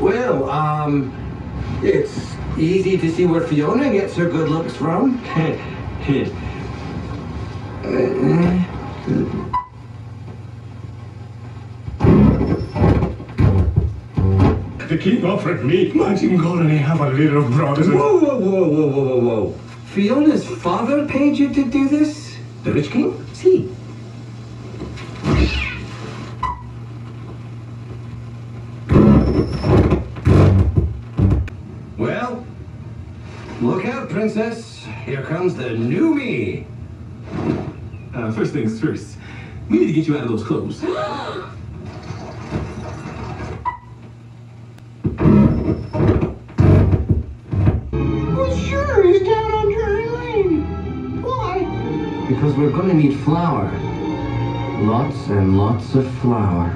Well, um, it's easy to see where Fiona gets her good looks from. The king offered me Martin Colony have a little brother. Whoa, whoa, whoa, whoa, whoa, whoa, whoa. Fiona's father paid you to do this? The Rich King? See. Well, look out, princess. Here comes the new me. Uh, first things first, we need to get you out of those clothes. Well, sure, he's down on Drury Lane. Why? Because we're gonna need flour. Lots and lots of flour.